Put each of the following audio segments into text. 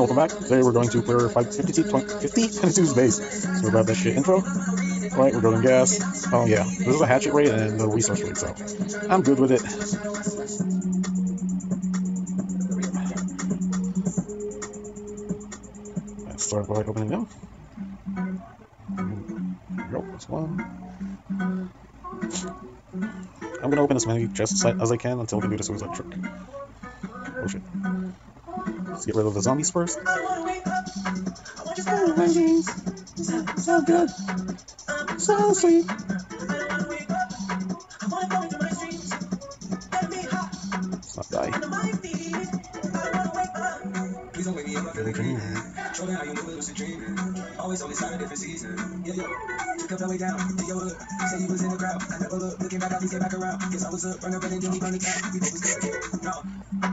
welcome back. Today we're going to clear 550 50 22's base. So we'll grab that shit intro. Right, we're building gas. Oh yeah, this is a hatchet rate and the resource rate, so I'm good with it. Let's start by opening them. Go, that's one. I'm gonna open as many chests as I can until we can do the suicide trick. Oh shit. Let's get rid of the zombies first. So good. So sweet. Always on the side of different season. Yeah, yeah. Took up the way down. Your hood. Say you was in the crowd. I never. Looking back, I please get back around. Guess I was up. Run up and then run the town. Both was good. No,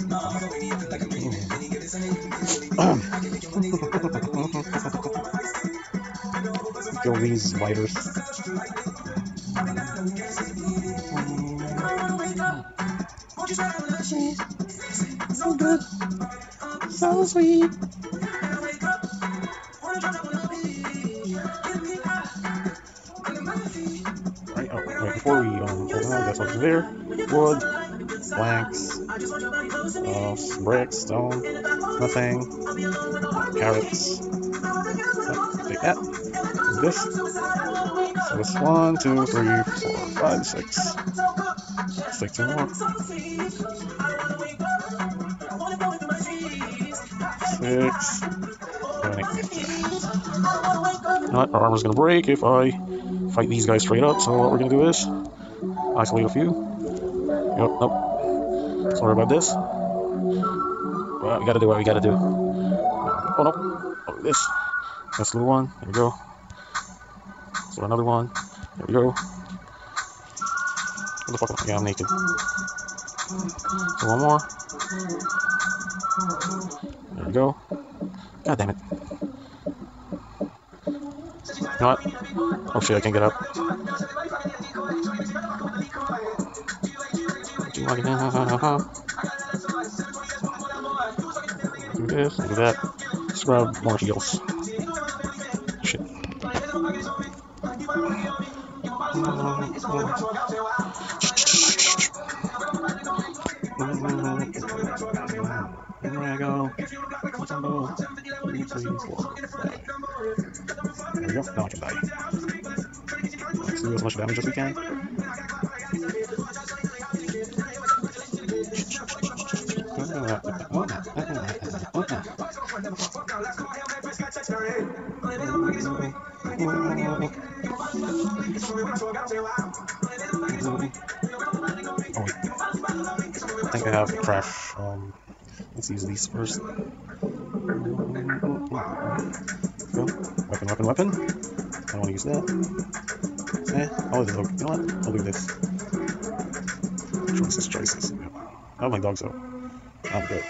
no, I'm feel like I'm dreaming. Then he get this and then you can really be. I can make your money. Kill these lighters. So good. So sweet. Right, oh, wait, before we um, open that, that's what's there. Wood, planks, uh, some bricks, stone, nothing, carrots. Take that. Is this? So it's one, two, three, four, five, six. Let's more. Six. What? Our armor's gonna break if I fight these guys straight up. So what we're gonna do is isolate a few. Yep, nope. Sorry about this. Well, we gotta do what we gotta do. Oh no. Oh, this. That's the one. There we go. So another one. There we go. What the fuck? Yeah, I'm naked. So one more. There we go. God damn it. You know what? Oh shit, I can't get up. Do this, do that. Let's more heals. Shit. Here I go. There we go. Now I can die. Let's do as much damage as we can. Oh, wait. I think I have trash. Um, let's use these first. Weapon, weapon, weapon. I don't want to use that. Eh, I'll do, you know what? I'll do this. Choices, choices. I have my dogs though. I'm good.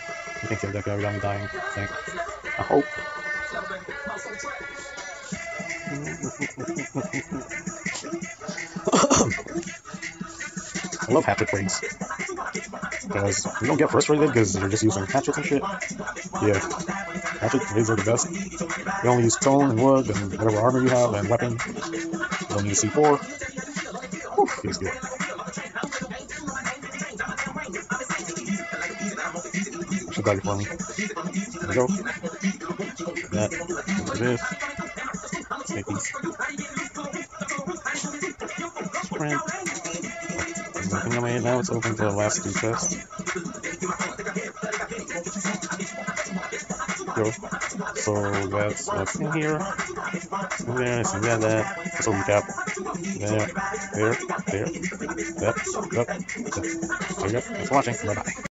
You can kill that guy without me dying, I think. I hope. I love hatchet blades. Because you don't get frustrated because you're just using hatchets and shit. Yeah. Hatchet blades are the best. You only use stone and wood and whatever armor you have and weapon. You don't need a C4. Whew, feels good. Should die for me. There we go. That. This. Take these. Sprint. Nothing I made now, it's open to the last two chests. Go. So that's what's in here. In there, so we got that. So recap. There, there, there, that, that, that. There you go. Thanks for watching. Bye bye.